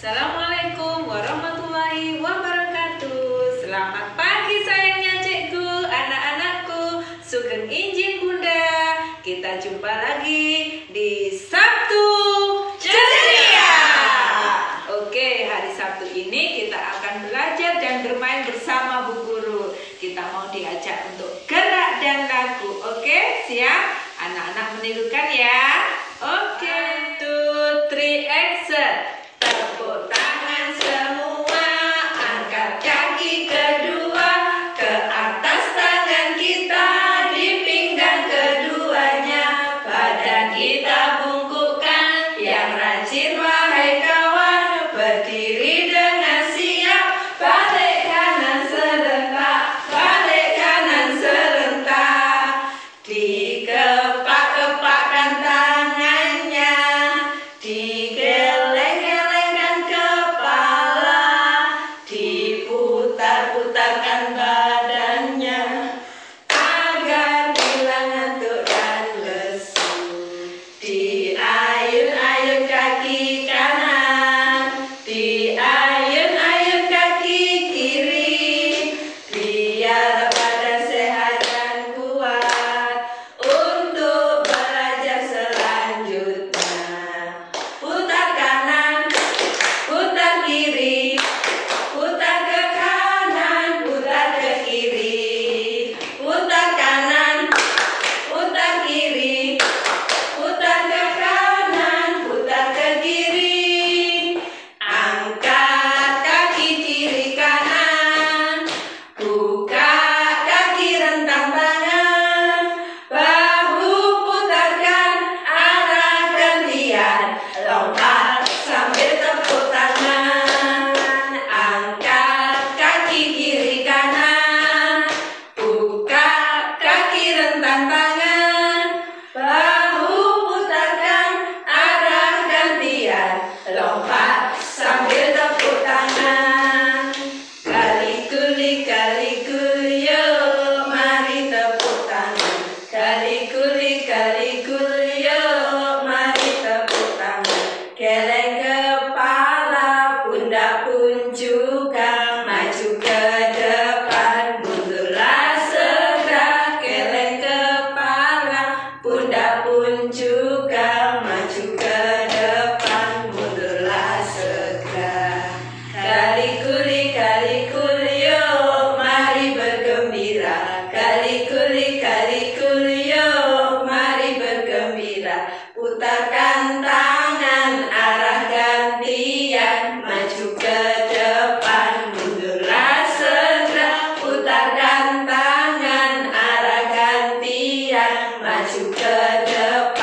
Assalamualaikum warahmatullahi wabarakatuh. Selamat pagi sayangnya cikgu, anak-anakku. Sugeng injin bunda. Kita jumpa lagi di Sabtu Ceria. Oke, hari Sabtu ini kita akan belajar dan bermain bersama Bu Guru. Kita mau diajak untuk gerak dan lagu. Oke, siap? Anak-anak menirukan ya. Please. Together.